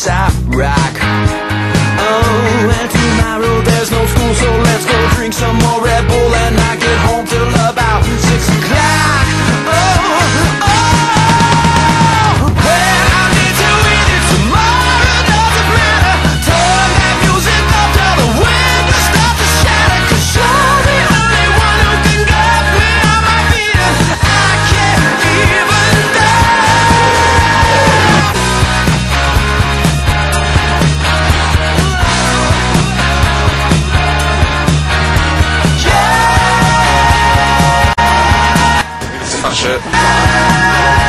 inside. fuck shit.